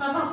爸爸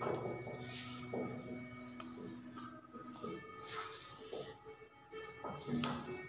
Thank you.